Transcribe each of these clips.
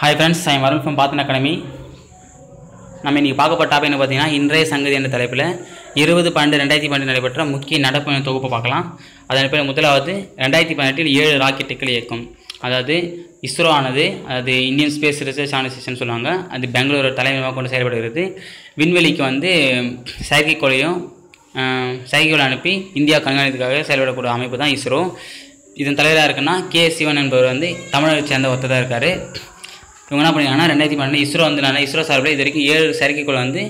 Hi friends I வரும் from பாத்தன் academy நம்ம இன்றைக்கி பார்க்கப்பட்ட டாபிக் என்ன பார்த்தீங்கன்னா இன்றைய சங்கதி என்ற தலைப்பில் இருபது பன்னெண்டு ரெண்டாயிரத்தி பன்னெண்டு நடைபெற்ற முக்கிய நடப்பு தொகுப்பு பார்க்கலாம். அதன் பேர் முதலாவது ரெண்டாயிரத்தி பதினெட்டில் ஏழு ராக்கெட்டுகள் இயக்கும். அதாவது இஸ்ரோ ஆனது அது இந்தியன் ஸ்பேஸ் ரிசர்ச் ஆர்கனைசேஷன் சொல்லுவாங்க. அது பெங்களூர் தலைமையாக கொண்டு செயல்படுகிறது. விண்வெளிக்கு வந்து செயற்கைக்கோளையும் செயற்கைக்கோளை அனுப்பி இந்தியா கண்காணித்துக்காக செயல்படக்கூடிய அமைப்பு தான் இஸ்ரோ இதன் தலைவராக இருக்குன்னா கே சிவன் என்பவர் வந்து தமிழகத்தை சேர்ந்த ஒருத்தர் இருக்கார். இவங்க என்ன பண்ணிருக்காங்கன்னா ரெண்டாயிரத்தி பன்னெண்டு இஸ்ரோ வந்து இஸ்ரோ சார்பில் இது வரைக்கும் ஏழு செயற்கைக்கோள் வந்து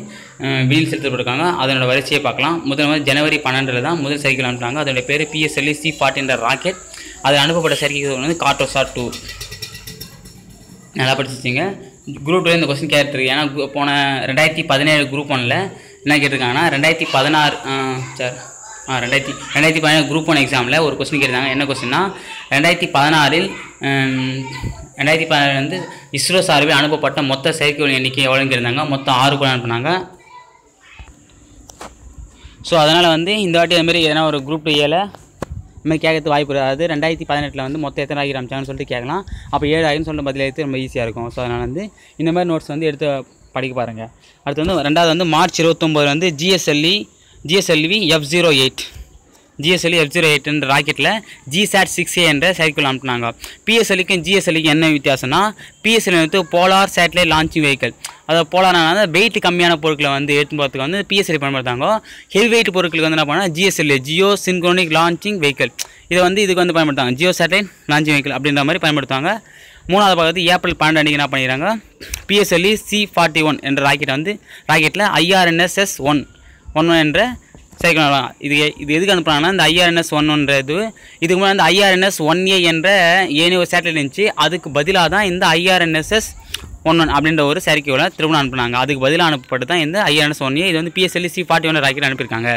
வீல் செலுத்தப்பட்டிருக்காங்க அதனோட வரிசையை பார்க்கலாம். முதல் வந்து ஜனவரி பன்னெண்டில் தான் முதல் செயற்கைக்கோள் அனுப்புனாங்க. அதோட பேர் பிஎஸ்எல்இ சி ஃபார்ட்டின்ற ராக்கெட் அதில் அனுப்பப்பட்ட செயற்கைக்கோள் வந்து கார்டோசா டூ நல்லா படிச்சிச்சிங்க குரூப் டூ இந்த கொஸ்டின் கேட்டிருக்கு ஏன்னா போன ரெண்டாயிரத்தி பதினேழு குரூப் ஒனில் என்ன கேட்டிருக்காங்கன்னா ரெண்டாயிரத்தி பதினாறு சார் ஆ ரெண்டாயிரத்தி ரெண்டாயிரத்தி பதினேழு குரூப் ஒன் எக்ஸாமில் ஒரு கொஸ்டின் கேட்டிருந்தாங்க. என்ன கொஸ்டின்னா ரெண்டாயிரத்தி பதினாறில் ரெண்டாயிரத்தி பதினாறு வந்து இஸ்ரோ சார்பில் அனுப்பப்பட்ட மொத்த செயற்கைகள் எண்ணிக்கை எவ்வளோன்னு மொத்தம் ஆறு கோள் அனுப்புனாங்க. ஸோ அதனால் வந்து இந்த வாட்டி அதுமாரி எதனா ஒரு குரூப் டூ ஏல இதுமாதிரி கேட்கறது வாய்ப்பு அதாவது ரெண்டாயிரத்தி பதினெட்டில் வந்து மொத்தம் எத்தனை ஆகி அமைச்சாங்கன்னு சொல்லிட்டு கேட்கலாம். அப்போ ஏழு ஆகின்னு சொல்லிட்டு பதில் எடுத்து ரொம்ப ஈஸியாக இருக்கும். ஸோ அதனால் வந்து இந்த மாதிரி நோட்ஸ் வந்து எடுத்து படிக்க பாருங்கள் அடுத்து வந்து ரெண்டாவது வந்து மார்ச் இருபத்தொம்போது வந்து GSLV GSLV F zero eight GSLV F zero எயிட்ன்ற ராக்கெட்டில் ஜிசாட் சிக்ஸ் ஏ என்ற சைக்கிள் அனுப்புனாங்க. பிஎஸ்எல்இக்கும் ஜிஎஸ்எல்இக்கு என்ன வித்தியாசம்னா பிஎஸ்எல் வந்து போலார் சேட்டலைட் லான்ச்சிங் வெஹிக்கல் அதாவது போலார்னா வெயிட் கம்மியான பொருட்களை வந்து எடுத்து போகிறதுக்கு வந்து பிஎஸ்எல்இ பயன்படுத்தாங்க ஹெவி வெயிட் பொருட்களுக்கு வந்து என்ன பண்ணால் GSLV geo synchronic launching vehicle இதை வந்து இதுக்கு வந்து பயன்படுத்தாங்க ஜியோ சேட்டலைட் லான்ச்சிங் வெஹிக்கல் அப்படின்ற மாதிரி பயன்படுத்துவாங்க மூணாவது பக்கத்து ஏப்ரல் பன்னெண்டு அன்றைக்கி என்ன பண்ணிடுறாங்க? பிஎஸ்எல்இ சி ஃபார்ட்டி ஒன் என்ற ராக்கெட் வந்து ராக்கெட்டில் ஐஆர்என்எஸ்எஸ் ஒன் ஒன் என்ற சைக்கிள் இது இது எதுக்கு அனுப்புனாங்கன்னா இந்த ஐஆர்என்எஸ் ஒன்னுன்றது இதுக்கு முன்னாடி அந்த ஐஆர்என்எஸ் ஒன் ஏ என்ற ஏனி ஒரு சேட்டலைட் இருந்துச்சு. அதுக்கு பதிலாக தான் இந்த ஐஆர்என்எஸ்எஸ் ஒன் ஒன் அப்படின்ற ஒரு செயற்கையோட திருமணம் அனுப்புனாங்க. அதுக்கு பதிலாக அனுப்பப்பட்டு தான் இந்த ஐஆர்என்எஸ் ஒன் ஏ இது வந்து PSLV C forty one rocket அனுப்பியிருக்காங்க.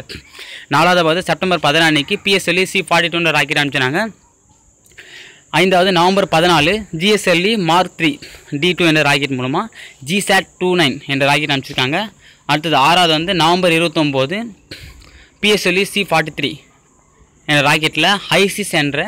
நாலாவது பார்த்து செப்டம்பர் பதினான்னைக்கு பிஎஸ்எல்இ சி ஃபார்ட்டி டூன்ற ராக்கெட் அனுப்பிச்சாங்க. ஐந்தாவது நவம்பர் பதினாலு GSLV mark three D two என்ற ராக்கெட் மூலமாக ஜிசாட் டூ நைன் என்ற ராக்கெட் அனுப்பிச்சிருக்காங்க. அடுத்தது ஆறாவது வந்து நவம்பர் இருபத்தொம்போது பிஎஸ்எல்இ சி ஃபார்ட்டி த்ரீ என்ற ராக்கெட்டில் ஹைசிஸ் என்ற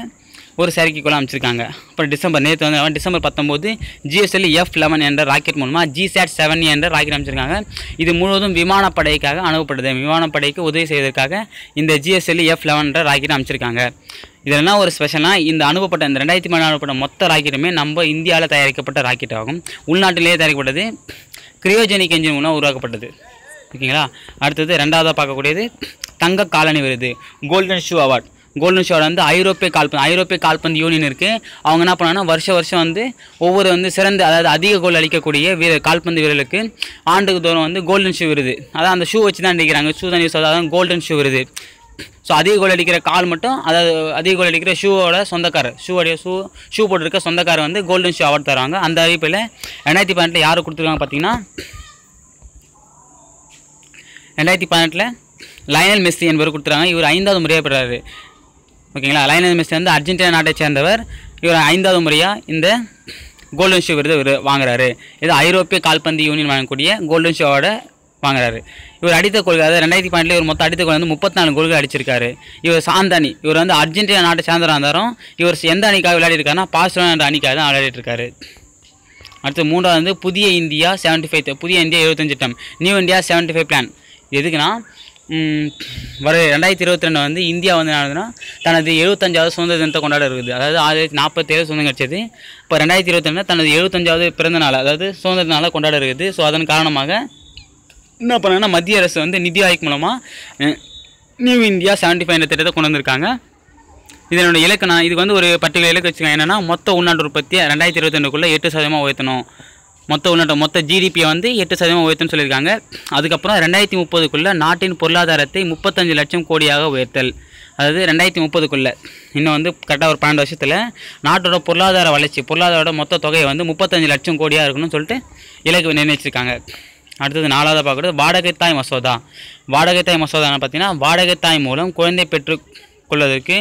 ஒரு செயற்கைக்கோளை அமைச்சிருக்காங்க. அப்புறம் டிசம்பர் நேற்று வந்து டிசம்பர் பத்தொம்போது ஜிஎஸ்எல்இ எஃப் லெவன் என்ற ராக்கெட் மூலமாக ஜிசேட் செவன் என்ற ராக்கெட் அமைச்சிருக்காங்க. இது முழுவதும் விமானப்படைக்காக அனுப்பப்பட்டது விமானப்படைக்கு உதவி செய்வதற்காக இந்த ஜிஎஸ்எல்இ எஃப் லெவன் என்ற ராக்கெட் அமைச்சிருக்காங்க. இதில் என்ன ஒரு ஸ்பெஷல்னால் இந்த அனுப்பப்பட்ட இந்த ரெண்டாயிரத்தி மூணு அனுப்பப்பட்ட மொத்த ராக்கெட்டுமே நம்ம இந்தியாவில் தயாரிக்கப்பட்ட ராக்கெட் ஆகும். உள்நாட்டிலேயே தயாரிக்கப்பட்டது கிரியோஜெனிக் என்ஜின் மூலம் உருவாக்கப்பட்டது. ஓகேங்களா? அடுத்தது ரெண்டாவதாக பார்க்கக்கூடியது தங்க காலனி விருது. Golden shoe award golden shoe award வந்து ஐரோப்பிய கால்பந்து ஐரோப்பிய கால்பந்து யூனியன் இருக்குது அவங்க என்ன பண்ணாங்கன்னா வருஷம் வருஷம் வந்து ஒவ்வொரு வந்து சிறந்த அதாவது அதிக கோல் அளிக்கக்கூடிய வீரர் கால்பந்து வீரர்களுக்கு ஆண்டுக்கு தோறும் வந்து கோல்டன் ஷூ விருது. அதான் அந்த ஷூ வச்சு தான் அடிக்கிறாங்க. ஷூ தான் யூஸ் அதாவது கோல்டன் ஷூ விருது. ஸோ அதிக கோல் அடிக்கிற கால் மட்டும் அதாவது அதிக கோல் அடிக்கிற ஷூவோட சொந்தக்காரர். ஷூவோடைய ஷூ ஷூ போட்டிருக்க சொந்தக்காரர் வந்து கோல்டன் ஷூ அவார்ட் தருவாங்க. அந்த அறிவிப்பில் ரெண்டாயிரத்தி பதினெட்டில் யார் கொடுத்துருக்காங்க பார்த்தீங்கன்னா ரெண்டாயிரத்தி பதினெட்டில் லயனல் மெஸ்ஸி என்பவர் கொடுத்துறாங்க இவர் ஐந்தாவது முறையாக பெறாரு. ஓகேங்களா? லயனல் மெஸ்ஸி வந்து அர்ஜென்டினா நாட்டை சேர்ந்தவர். இவர் ஐந்தாவது முறையாக இந்த கோல்டன் ஷூ விருது இவர் வாங்குறாரு. இது ஐரோப்பிய கால்பந்து யூனியன் வாங்கக்கூடிய கோல்டன் ஷூவோட வாங்குறாரு. இவர் அடித்த கோல்கள் அதாவது ரெண்டாயிரத்தி பன்னெண்டில் இவர் மொத்தம் அடித்த கோல் வந்து முப்பத்தி நாலு கோல்கள் அடிச்சிருக்காரு. இவர் சாந்தானி இவர் வந்து அர்ஜென்டினா நாட்டை சேர்ந்தவராக இருந்தாலும் இவர் எந்த அணிக்காக விளையாடிருக்காருன்னா பார்சலோனா என்ற அணிக்காக தான் விளையாடிட்டு இருக்காரு அடுத்து மூன்றாவது வந்து புதிய இந்தியா செவன்ட்டி ஃபைவ் புதிய இந்தியா எழுபத்தஞ்சு திட்டம் new India seventy five plan எதுக்குன்னா வர ரெண்டாயிரத்தி இருபத்தி ரெண்டு வந்து இந்தியா வந்து என்ன தனது எழுபத்தஞ்சாவது சுதந்திர தினத்தை கொண்டாட இருக்குது. அதாவது ஆயிரத்தி நாற்பத்தேழு சுதந்திரம் கிடச்சது. இப்போ ரெண்டாயிரத்தி இருபத்தி ரெண்டு தனது எழுபத்தஞ்சாவது பிறந்த நாள் அதாவது சுதந்திர நாளாக கொண்டாட இருக்குது. ஸோ அதன் காரணமாக என்ன பண்ணாங்கன்னா மத்திய அரசு வந்து நிதி ஆயோக் மூலமாக நியூ இந்தியா செவன்ட்டி ஃபைவ் திட்டத்தை கொண்டு வந்திருக்காங்க. இதனுடைய இலக்கு நான் இதுக்கு வந்து ஒரு பர்டிகுலர் இலக்கு வச்சுக்கோங்க. என்னென்னா மொத்த உள்நாட்டு உற்பத்தியை ரெண்டாயிரத்தி இருபத்தி ரெண்டுக்குள்ளே எட்டு சதவீதமாக உயர்த்தணும். மொத்த உள்நாட்டு மொத்த ஜிடிபியை வந்து எட்டு சதவீதம் உயர்த்தணும்னு சொல்லியிருக்காங்க. அதுக்கப்புறம் ரெண்டாயிரத்தி முப்பதுக்குள்ளே நாட்டின் பொருளாதாரத்தை முப்பத்தஞ்சு லட்சம் கோடியாக உயர்த்தல். அதாவது ரெண்டாயிரத்தி முப்பதுக்குள்ளே. இன்னும் வந்து கரெக்டாக ஒரு பன்னெண்டு வருஷத்தில் நாட்டோட பொருளாதார வளர்ச்சி பொருளாதாரோட மொத்த தொகையை வந்து முப்பத்தஞ்சு லட்சம் கோடியாக இருக்கணும்னு சொல்லிட்டு இலக்கு நிர்ணயிச்சிருக்காங்க. அடுத்தது நாலாவது பார்க்குறது வாடகைத்தாய் மசோதா. வாடகைத்தாய் மசோதா பார்த்தீங்கன்னா வாடகைத்தாய் மூலம் குழந்தை பெற்று கொள்வதற்கு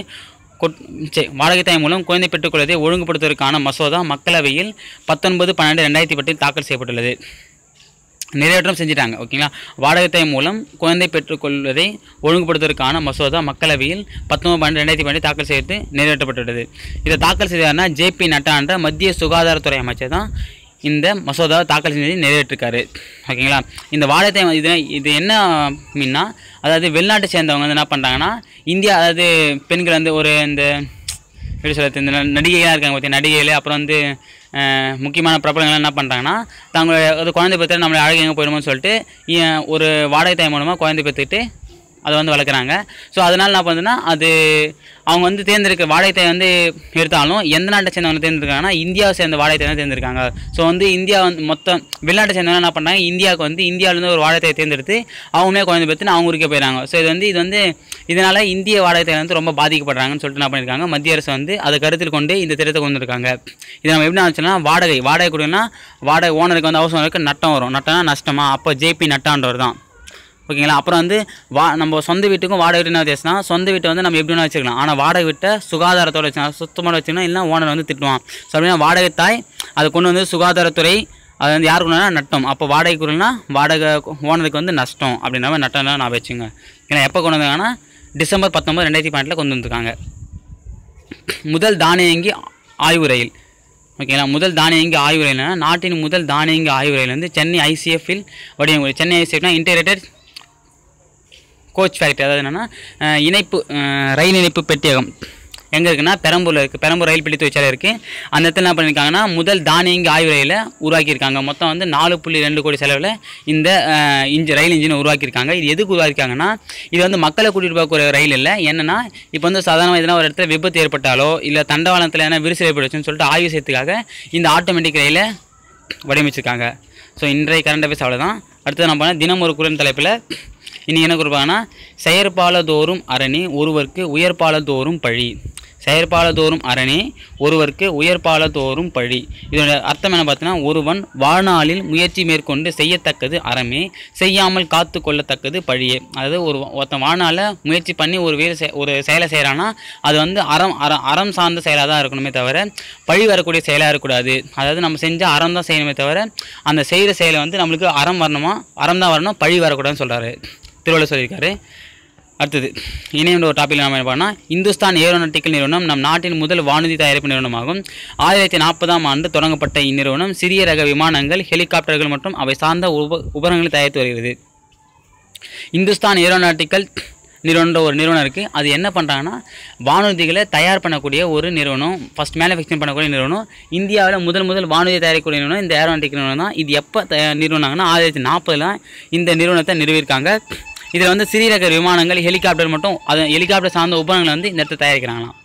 வாடகை தாய் வாடகைத்தாய் மூலம் குழந்தை பெற்றுக்கொள்வதை ஒழுங்குபடுத்துவதற்கான மசோதா மக்களவையில் பத்தொன்பது பன்னெண்டு ரெண்டாயிரத்தி பத்தில் தாக்கல் செய்யப்பட்டுள்ளது. நிறைவேற்றம் செஞ்சிட்டாங்க ஓகேங்களா? வாடகை தாய் மூலம் குழந்தை பெற்றுக்கொள்வதை ஒழுங்குபடுத்துவதற்கான மசோதா மக்களவையில் பத்தொன்பது பன்னெண்டு ரெண்டாயிரத்தி பன்னெண்டு தாக்கல் செய்து நிறைவேற்றப்பட்டுள்ளது. இதை தாக்கல் செய்தார்னா ஜேபி நட்டா என்ற மத்திய சுகாதாரத்துறை அமைச்சர் தான் இந்த மசோதாவை தாக்கல் செஞ்சு நிறைவேற்றிருக்காரு. ஓகேங்களா? இந்த வாழைத்தை இது இது என்ன மீன்னா அதாவது வெளிநாட்டை சேர்ந்தவங்க வந்து என்ன பண்ணுறாங்கன்னா இந்தியா அதாவது பெண்கள் வந்து ஒரு இந்த எப்படி சொல்கிறது இந்த நடிகைகளாக இருக்காங்க பார்த்தீங்க நடிகைகள் அப்புறம் வந்து முக்கியமான பிரபலங்கள்லாம் என்ன பண்ணுறாங்கன்னா தங்களுடைய அது குழந்தை பெற்று நம்மளை அழகு எங்கே போயிடுமோன்னு சொல்லிட்டு ஒரு வாடகை தாய் மூலமாக குழந்தை பெற்றுக்கிட்டு அதை வந்து வளர்க்குறாங்க. ஸோ அதனால் என்ன பண்ணுதுன்னா அது அவங்க வந்து தேர்ந்தெடுக்க வாழைத்தை வந்து எடுத்தாலும் எந்த நாட்டை சேர்ந்தவங்க தேர்ந்தெடுக்காங்கன்னா இந்தியாவை சேர்ந்த வாழைத்தை தான் தேர்ந்தெடுக்காங்க ஸோ வந்து இந்தியா வந்து மொத்தம் வெளிநாட்டை சேர்ந்தவங்க என்ன பண்ணுறாங்க இந்தியாவுக்கு வந்து இந்தியாவிலேருந்து ஒரு வாழைத்தையை தேர்ந்தெடுத்து அவங்களே குழந்தை பெற்றுன்னு அவங்க ஊருக்கே போயிடறாங்க. ஸோ இது வந்து இது வந்து இதனால் இந்திய வாழைத்தை வந்து ரொம்ப பாதிக்கப்படுறாங்கன்னு சொல்லிட்டு என்ன பண்ணியிருக்காங்க மத்திய அரசு வந்து அதை கருத்தில் கொண்டு இந்த திட்டத்தை கொண்டு வந்திருக்காங்க. இது நம்ம எப்படி ஆச்சுன்னா வாடகை வாடகை கொடுங்கன்னா வாடகை ஓனருக்கு வந்து அவசரம் இருக்கு நட்டம் வரும். நட்டம்னா நஷ்டமாக அப்போ ஜேபி நட்டான்றவர் தான். ஓகேங்களா? அப்புறம் வந்து வா நம்ம சொந்த வீட்டுக்கும் வாடகை வீட்டு என்ன வித்தியாசம்னா சொந்த வீட்டை வந்து நம்ம எப்படி வேணால் வச்சுக்கலாம். ஆனால் வாடகை வீட்டை சுகாதாரத்தோடு வச்சுக்கலாம். சுத்தமாக வச்சுக்கணும் இல்லை ஓனர் வந்து திட்டுவான். ஸோ அப்படின்னா வாடகை தாய் அதை கொண்டு வந்து சுகாதாரத்துறை அது வந்து யாருக்கு கொண்டு நட்டம். அப்போ வாடகை குரல்னா வாடகை ஓனருக்கு வந்து நஷ்டம் அப்படின்ற மாதிரி நட்டம் தான் நான் வச்சுங்க ஏன்னா எப்போ கொண்டு வந்தாங்கன்னா டிசம்பர் பத்தொம்பது ரெண்டாயிரத்தி பன்னெண்டில் கொண்டு வந்திருக்காங்க. முதல் தானியங்கி ஆய்வு ரயில். ஓகேங்களா? முதல் தானியங்கி ஆய்வு ரயில்னா நாட்டின் முதல் தானியங்கி ஆய்வு ரயில் வந்து சென்னை ஐசிஎஃப்பில் வடிவம் சென்னை ஐசிஎஃப்னா இன்டெகிரேட்டட் கோச் ஃபேக்ட்ரி அதாவது என்னென்னா இணைப்பு ரயில் இணைப்பு பெட்டியகம். எங்கே இருக்குன்னா பெரம்பூரில் இருக்குது பெரம்பூர் ரயில் பெட்டி தொழிற்சாலை இருக்குது அந்த இடத்துல என்ன பண்ணியிருக்காங்கன்னா முதல் தானியங்கி ஆய்வு ரயிலை உருவாக்கியிருக்காங்க. மொத்தம் வந்து நாலு புள்ளி ரெண்டு கோடி செலவில் இந்த இன்ஜி ரயில் இன்ஜினை உருவாக்கியிருக்காங்க. இது எதுக்கு உருவாக்கியிருக்காங்கன்னா இது வந்து மக்களை கூட்டிகிட்டு போகக்கூடிய ரயில் இல்லை. என்னென்னா இப்போ வந்து சாதாரண இதெல்லாம் ஒரு இடத்துல விபத்து ஏற்பட்டாலோ இல்லை தண்டவாளத்தில் எதனா விரிசல் ஏற்பட்டுச்சுன்னு சொல்லிட்டு ஆய்வு செய்யறதுக்காக இந்த ஆட்டோமேட்டிக் ரயிலை வடிவமைச்சிருக்காங்க. ஸோ இன்றைய கரண்ட் அஃபேர்ஸ் அவ்வளோதான் அடுத்தது நம்ம பண்ண தினம் ஒரு குரல் தலைப்பில் இனி என்ன கொடுப்பாங்கன்னா செயற்பாலதோறும் அரணி ஒருவருக்கு உயர்பாலதோறும் பழி. செயற்பாலதோறும் அரணி ஒருவருக்கு உயர்பாலதோறும் பழி. இதோட அர்த்தம் என்ன பார்த்தீங்கன்னா ஒருவன் வாழ்நாளில் முயற்சி மேற்கொண்டு செய்யத்தக்கது அறமே செய்யாமல் காத்து கொள்ளத்தக்கது பழியே. அதாவது ஒரு ஒருத்தன் வாழ்நாளில் முயற்சி பண்ணி ஒரு வேலை செய் ஒரு செயலை செய்கிறான்னா அது வந்து அறம் அறம் அறம் சார்ந்த செயலாக தான் இருக்கணுமே தவிர பழி வரக்கூடிய செயலாக இருக்கக்கூடாது. அதாவது நம்ம செஞ்சால் அறம் தான் செய்யணுமே தவிர அந்த செய்கிற செயலை வந்து நம்மளுக்கு அறம் வரணுமா அறம் தான் வரணும் பழி வரக்கூடாதுன்னு சொல்கிறாரு திருவள்ளுவர் சொல்லியிருக்காரு. அடுத்தது இணையம் ஒரு டாப்பில் நம்ம என்ன பண்ணால் இந்துஸ்தான் ஏரோநாட்டிக்கல் நிறுவனம் நம் நாட்டின் முதல் வானூர்தி தயாரிப்பு நிறுவனமாகும். ஆயிரத்தி நாற்பதாம் ஆண்டு தொடங்கப்பட்ட இந்நிறுவனம் சிறிய ரக விமானங்கள் ஹெலிகாப்டர்கள் மற்றும் அவை சார்ந்த உப உபகரணங்களை தயாரித்து வருகிறது. இந்துஸ்தான் ஏரோநாட்டிக்கல் நிறுவனன்ற ஒரு நிறுவனம் இருக்குது அது என்ன பண்ணுறாங்கன்னா வானூர்திகளை தயார் பண்ணக்கூடிய ஒரு நிறுவனம் ஃபஸ்ட் மேனுஃபேக்சரிங் பண்ணக்கூடிய நிறுவனம். இந்தியாவில் முதல் முதல் வானூர்தி தயாரிக்கக்கூடிய நிறுவனம் இந்த ஏரோநாட்டிக் நிறுவனம் தான். இது எப்போ த நிறுவனாங்கன்னா ஆயிரத்தி நாற்பதில் இந்த நிறுவனத்தை நிறுவியிருக்காங்க. இதில் வந்து சிறிய ரக விமானங்கள் ஹெலிகாப்டர் மட்டும் அது ஹெலிகாப்டர் சார்ந்த உபகரணங்களை வந்து இந்த இடத்துல தயாரிக்கிறாங்களாம்.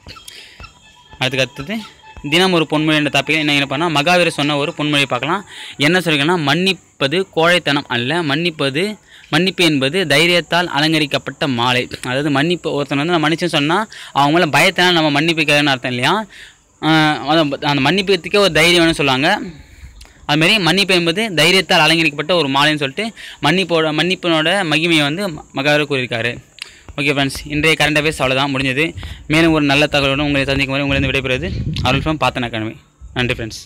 அதுக்கு அடுத்தது தினம் ஒரு பொன்மொழி என்ற டாப்பிக்கில் என்ன என்ன பண்ணால் மகாவீரர் சொன்ன ஒரு பொன்மொழி பார்க்கலாம். என்ன சொல்லிருக்கேன்னா மன்னிப்பது கோழைத்தனம் அல்ல மன்னிப்பது மன்னிப்பு என்பது தைரியத்தால் அலங்கரிக்கப்பட்ட மாலை. அதாவது மன்னிப்பு ஒருத்தன் வந்து நான் மன்னிச்சுன்னு சொன்னால் அவங்க மேலே பயத்தினால் நம்ம மன்னிப்புக்கிறதுன்னு அர்த்தம் இல்லையா? அதான் அந்த மன்னிப்புக்கே ஒரு தைரியம் வேணும்னு சொல்லுவாங்க. அதுமாரி மன்னிப்பு என்பது தைரியத்தால் அலங்கரிக்கப்பட்ட ஒரு மாலைன்னு சொல்லிட்டு மன்னிப்போட மன்னிப்பினோட மகிமையை வந்து மகாவர் கூறியிருக்காரு. ஓகே ஃப்ரெண்ட்ஸ் இன்றைய கரண்ட் அஃபேர்ஸ் அவ்வளோதான் முடிஞ்சது. மேலும் ஒரு நல்ல தகவலுடன் உங்களை சந்திக்கும் வரை உங்களிருந்து விடைபெறுவது அருள் ஃப்ரம் பார்த்தன அகாடமி நன்றி ஃப்ரெண்ட்ஸ்